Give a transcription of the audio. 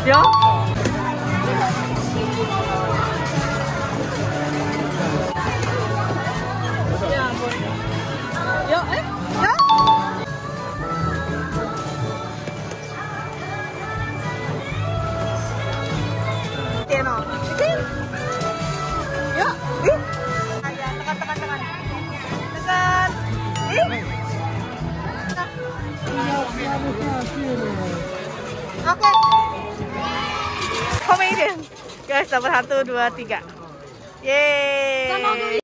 Yuk, yuk, yuk! 点，guys dapat satu dua tiga, yeay.